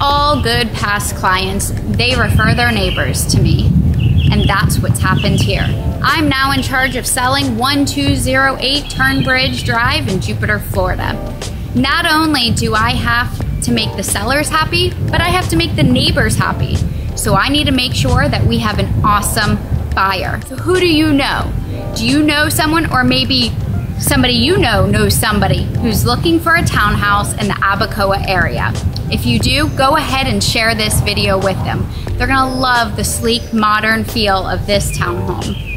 all good past clients, they refer their neighbors to me. And that's what's happened here. I'm now in charge of selling 1208 Turnbridge Drive in Jupiter, Florida. Not only do I have to make the sellers happy, but I have to make the neighbors happy. So I need to make sure that we have an awesome buyer. So who do you know? Do you know someone or maybe somebody you know knows somebody who's looking for a townhouse in the Abacoa area? If you do, go ahead and share this video with them. They're gonna love the sleek, modern feel of this townhome.